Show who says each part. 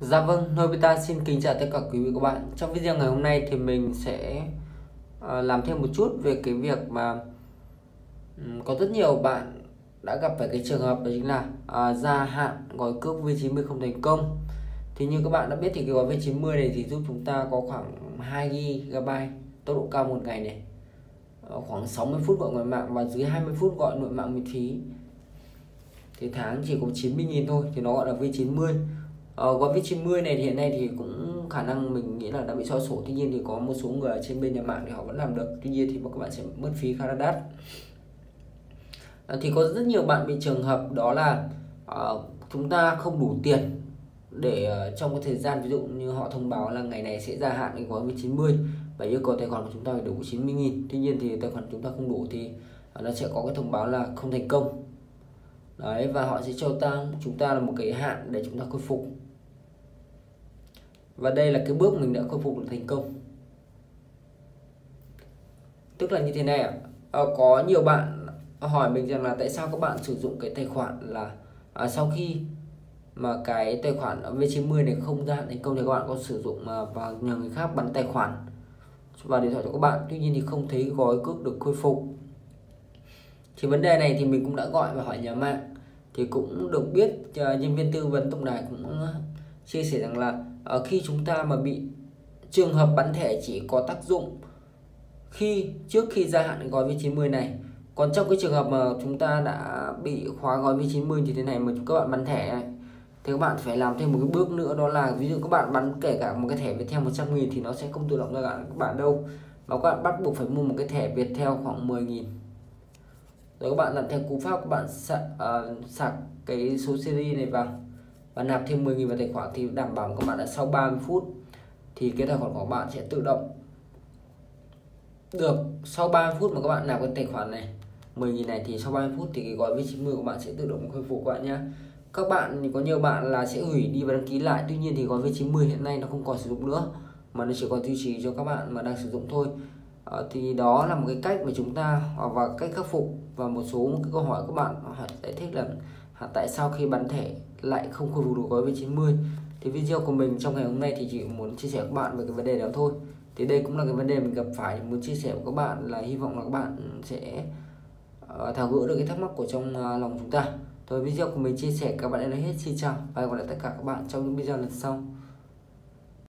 Speaker 1: Dạ vâng, Nobita xin kính chào tất cả quý vị các bạn. Trong video ngày hôm nay thì mình sẽ ờ, làm thêm một chút về cái việc mà có rất nhiều bạn đã gặp phải cái trường hợp đó chính là ờ, gia hạn gói cước V90 không thành công. Thì như các bạn đã biết thì cái gói V90 này thì giúp chúng ta có khoảng 2 GB tốc độ cao một ngày này. Ờ, khoảng 60 phút gọi ngoại mạng và dưới 20 phút gọi nội mạng miễn phí. Thì tháng chỉ có 90.000 thôi thì nó gọi là V90 Ờ, gói V90 này thì hiện nay thì cũng khả năng mình nghĩ là đã bị xóa sổ. Tuy nhiên thì có một số người ở trên bên nhà mạng thì họ vẫn làm được. Tuy nhiên thì các bạn sẽ mất phí khá là đắt. À, thì có rất nhiều bạn bị trường hợp đó là uh, chúng ta không đủ tiền để uh, trong cái thời gian ví dụ như họ thông báo là ngày này sẽ gia hạn cái gói V90 và yêu cầu tài khoản của chúng ta phải đủ 90.000 tuy nhiên thì tài khoản chúng ta không đủ thì uh, nó sẽ có cái thông báo là không thành công. Đấy và họ sẽ cho ta chúng ta là một cái hạn để chúng ta khôi phục và đây là cái bước mình đã khôi phục được thành công. Tức là như thế này ạ. À, có nhiều bạn hỏi mình rằng là tại sao các bạn sử dụng cái tài khoản là à, sau khi mà cái tài khoản V90 này không ra thành công thì các bạn có sử dụng mà và nhờ người khác bắn tài khoản vào điện thoại của các bạn. Tuy nhiên thì không thấy gói cước được khôi phục. Thì vấn đề này thì mình cũng đã gọi và hỏi nhà mạng. Thì cũng được biết à, nhân viên tư vấn tổng đài cũng chia sẻ rằng là uh, khi chúng ta mà bị trường hợp bắn thẻ chỉ có tác dụng khi trước khi gia hạn gói V90 này. Còn trong cái trường hợp mà chúng ta đã bị khóa gói V90 thì thế này mà các bạn bắn thẻ này, thì các bạn phải làm thêm một cái bước nữa đó là ví dụ các bạn bắn kể cả một cái thẻ Viettel 100 nghìn thì nó sẽ không tự động ra các bạn đâu. Mà các bạn bắt buộc phải mua một cái thẻ Viettel khoảng 10 nghìn. Rồi các bạn làm theo cú pháp các bạn sạc, uh, sạc cái số series này vào và nạp thêm 10.000 vào tài khoản thì đảm bảo các bạn đã sau 30 phút thì cái tài khoản của bạn sẽ tự động được sau 30 phút mà các bạn nạp cái tài khoản này 10.000 này thì sau 30 phút thì cái gói V90 của bạn sẽ tự động khôi phục các bạn nhé các bạn thì có nhiều bạn là sẽ hủy đi và đăng ký lại tuy nhiên thì gói V90 hiện nay nó không còn sử dụng nữa mà nó chỉ còn duy trì cho các bạn mà đang sử dụng thôi. À, thì đó là một cái cách mà chúng ta và cách khắc phục và một số cái câu hỏi các bạn hỏi giải thích là tại sao khi bắn thẻ lại không khôi phục được gói V90 thì video của mình trong ngày hôm nay thì chỉ muốn chia sẻ với các bạn về cái vấn đề đó thôi. Thì đây cũng là cái vấn đề mình gặp phải muốn chia sẻ với các bạn là hy vọng là các bạn sẽ uh, tháo gỡ được cái thắc mắc của trong uh, lòng chúng ta. Thôi video của mình chia sẻ các bạn đã hết. Xin chào và hẹn gặp lại tất cả các bạn trong những video lần sau.